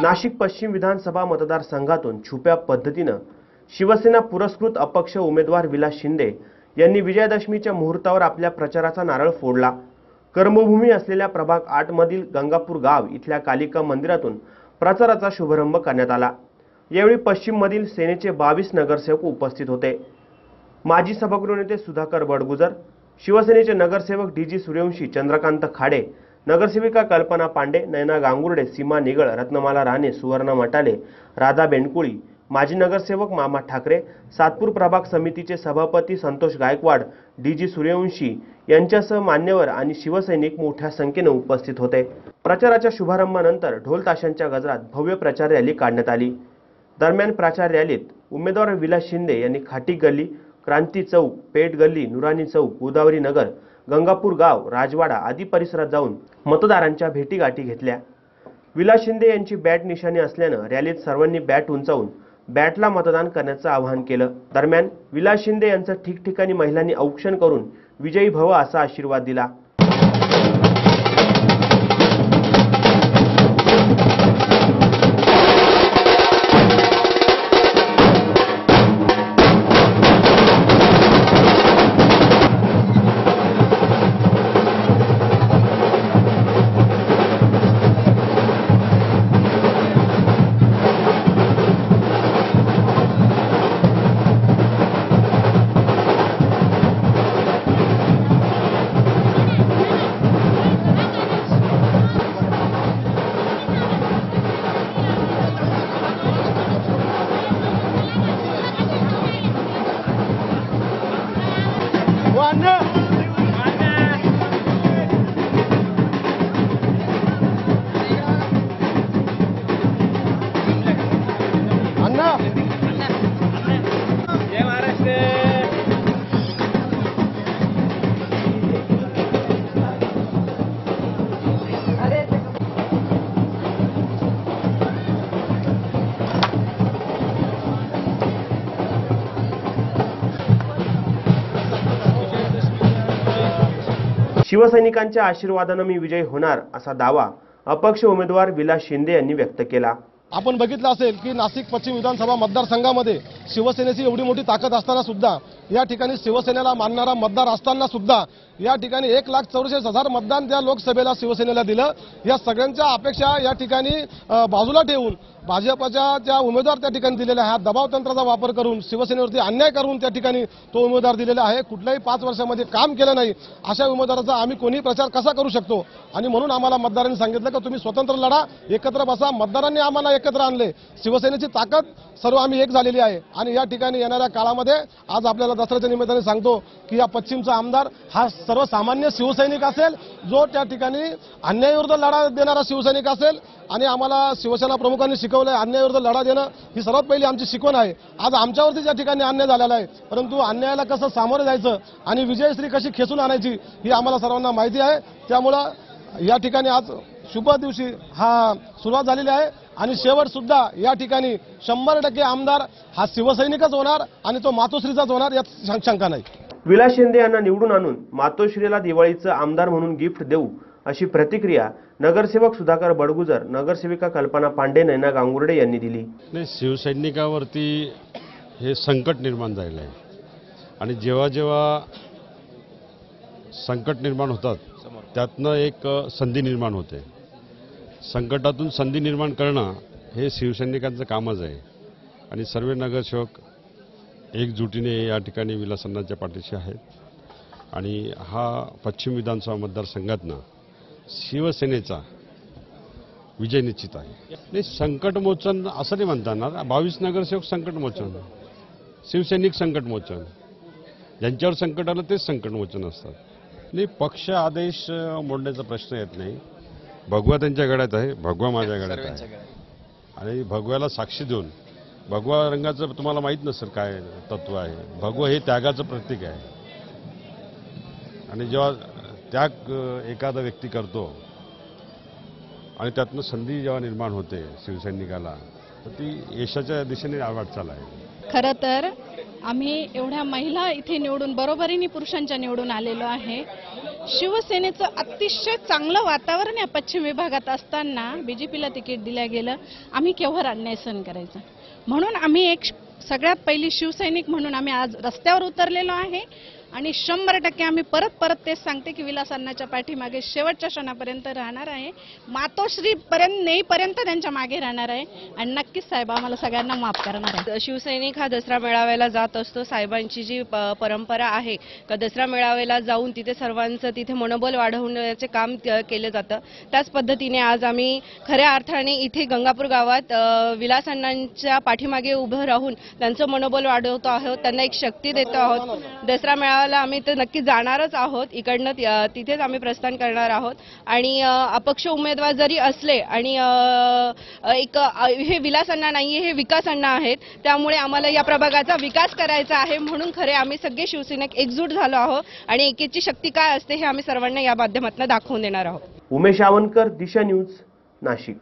नाशिक पश्चिम विधानसभा मतदारसंघातून छुप्या पद्धतीनं शिवसेना पुरस्कृत अपक्ष उमेदवार विलास शिंदे यांनी विजयादशमीच्या मुहूर्तावर आपल्या प्रचाराचा नारळ फोडला. कर्मभूमी असलेल्या प्रभाग आठमधील गंगापूर गाव इथल्या कालिका मंदिरातून प्रचाराचा शुभारंभ करण्यात आला. यावेळी पश्चिममधील सेनेचे बावीस नगरसेवक उपस्थित होते. माजी सभागृह नेते सुधाकर बडगुजर शिवसेनेचे नगरसेवक डी जी सूर्यवंशी चंद्रकांत खाडे नगरसेविका कल्पना पांडे नयना गांगुर्डे सीमा निगळ रत्नमाला राणे सुवर्णा मटाले राधा बेंडकुळी माजी नगरसेवक मामा ठाकरे सातपूर प्रभाग समितीचे सभापती संतोष गायकवाड डी जी सूर्यवंशी यांच्यासह मान्यवर आणि शिवसैनिक मोठ्या संख्येने उपस्थित होते. प्रचाराच्या शुभारंभानंतर ढोल ताशांच्या गजरात भव्य प्रचार रॅली काढण्यात आली. दरम्यान प्रचार रॅलीत उमेदवार विलास शिंदे यांनी खाटी गल्ली क्रांती चौक पेठ गल्ली नुरानी चौक गोदावरी नगर गंगापूर गाव राजवाडा आदी परिसरात जाऊन मतदारांच्या भेटीगाठी घेतल्या. विलास शिंदे यांची बॅट निशाणी असल्यानं रॅलीत सर्वांनी बॅट उंचावून बॅटला मतदान करण्याचं आवाहन केलं. दरम्यान विलास शिंदे यांचं ठिकठिकाणी महिलांनी औक्षण करून विजयी भव असा आशीर्वाद दिला. शिवसैनिकांच्या आशीर्वादानं मी विजयी होणार असा दावा अपक्ष उमेदवार विलास शिंदे यांनी व्यक्त केला. आपण बघितलं असेल की नाशिक पश्चिम विधानसभा मतदारसंघामध्ये शिवसेनेची एवढी मोठी ताकद असताना सुद्धा या ठिकाणी शिवसेनेला मानणारा मतदार असताना सुद्धा या ठिकाणी एक लाख चौवेचाळीस हजार मतदान त्या लोकसभेला शिवसेनेला दिलं. या सगळ्यांच्या अपेक्षा या ठिकाणी बाजूला ठेवून भाजपच्या ज्या उमेदवार त्या ठिकाणी दिलेल्या ह्या हा दबाव तंत्राचा वापर करून शिवसेनेवरती अन्याय करून त्या ठिकाणी तो उमेदवार दिलेला आहे. कुठल्याही पाच वर्षामध्ये काम केलं नाही अशा उमेदवाराचा आम्ही कोणी प्रचार कसा करू शकतो? आणि म्हणून आम्हाला मतदारांनी सांगितलं की तुम्ही स्वतंत्र लढा एकत्र बसा. मतदारांनी आम्हाला एकत्र आणले. शिवसेनेची ताकद सर्व आम्ही एक झालेली आहे. आणि या ठिकाणी येणाऱ्या काळामध्ये आज आपल्याला दसऱ्याच्या निमित्ताने सांगतो की या पश्चिमचा आमदार हा सर्वसामान्य शिवसैनिक असेल जो त्या ठिकाणी अन्यायाविरुद्ध लढा देणारा शिवसैनिक असेल आणि आम्हाला शिवसेना प्रमुखांनी शिकवलंय अन्यायाविरुद्ध लढा देणं ही सर्वात पहिली आमची शिकवण आहे. आज आमच्यावरती त्या ठिकाणी अन्याय झालेला आहे. परंतु अन्यायाला कसं सामोरं जायचं आणि विजयश्री कशी खेचून आणायची ही आम्हाला सर्वांना माहिती आहे. त्यामुळं या ठिकाणी आज शुभ दिवशी हा सुरुवात झालेली आहे. आणि शेवटसुद्धा या ठिकाणी शंभर टक्के आमदार हा शिवसैनिकच होणार आणि तो मातोश्रीचाच होणार यात शं- शंका नाही. विलास शिंदे यांना निवडून आणून मातोश्रीला दिवाळीचं आमदार म्हणून गिफ्ट देऊ अशी प्रतिक्रिया नगरसेवक सुधाकर बडगुजर नगरसेविका कल्पना पांडे नैना गांगुर्डे यांनी दिली. नाही शिवसैनिकावरती हे संकट निर्माण झालेलं आहे. आणि जेव्हा जेव्हा संकट निर्माण होतात त्यातनं एक संधी निर्माण होते. संकटातून संधी निर्माण करणं हे शिवसैनिकांचं कामच आहे. आणि सर्व नगरसेवक एकजुटीने या ठिकाणी विलासन्नाच्या पाठीशी आहेत. आणि हा पश्चिम विधानसभा मतदारसंघातनं शिवसेनेचा विजय निश्चित आहे. नाही संकटमोचन असं नाही म्हणता येणार बावीस नगरसेवक संकटमोचन शिवसैनिक संकटमोचन ज्यांच्यावर संकट आलं तेच संकटमोचन असतात. नाही पक्ष आदेश मोडण्याचा प्रश्न येत नाही. भगवा त्यांच्या गळ्यात आहे भगवा माझ्या गळ्यात आहे. आणि भगव्याला साक्षी देऊन भगवा रंगाचं तुम्हाला माहीत नसेल काय तत्व आहे. भगवा हे त्यागाचं प्रतीक आहे. आणि जेव्हा त्याग एखादा व्यक्ती करतो आणि त्यातनं संधी जेव्हा निर्माण होते शिवसैनिकाला तर ती यशाच्या दिशेने वाटचाल आहे. खरं तर आम्ही एवढ्या महिला इथे निवडून बरोबरीने पुरुषांच्या निवडून आलेलो आहे. शिवसेनेचं अतिशय चांगलं वातावरण या पश्चिम विभागात असताना बी जे पीला तिकीट दिलं गेलं. आम्ही केव्हा अन्याय सहन करायचा? म्हणून आम्ही एक श- सगळ्यात पहिली शिवसैनिक म्हणून आम्ही आज रस्त्यावर उतरलेलो आहे. आणि शंभर टक्के आम्ही परत परत तेच सांगते की विलास अण्णाच्या पाठीमागे शेवटच्या क्षणापर्यंत राहणार आहे. मातोश्रीपर्यंत नेईपर्यंत त्यांच्या मागे राहणार आहे. आणि नक्कीच साहेब आम्हाला सगळ्यांना माफ करणार आहे. शिवसैनिक हा दसरा मेळाव्याला जात असतो. साहेबांची जी प- परंपरा आहे का दसरा मेळाव्याला जाऊन तिथे सर्वांचं तिथे मनोबल वाढवण्याचे काम केलं जातं. त्याच पद्धतीने आज आम्ही खऱ्या अर्थाने इथे गंगापूर गावात विलास अण्णांच्या पाठीमागे उभं राहून त्यांचं मनोबल वाढवतो आहोत. त्यांना एक शक्ती देतो आहोत. दसरा मेळाव्याला आम्ही तर नक्की जाणारच आहोत. इकडनं तिथेच आम्ही प्रस्थान करणार आहोत. आणि अपक्ष उमेदवार जरी असले आणि एक हे विलास अण्णा नाहीये हे विकास अण्णा आहेत. त्यामुळे आम्हाला या प्रभागाचा विकास करायचा आहे. म्हणून खरे आम्ही सगळे शिवसेनेक एकजूट झालो आहोत आणि एकेची शक्ती काय असते हे आम्ही सर्वांना या माध्यमातून दाखवून देणार आहोत. उमेश आवनकर दिशा न्यूज नाशिक.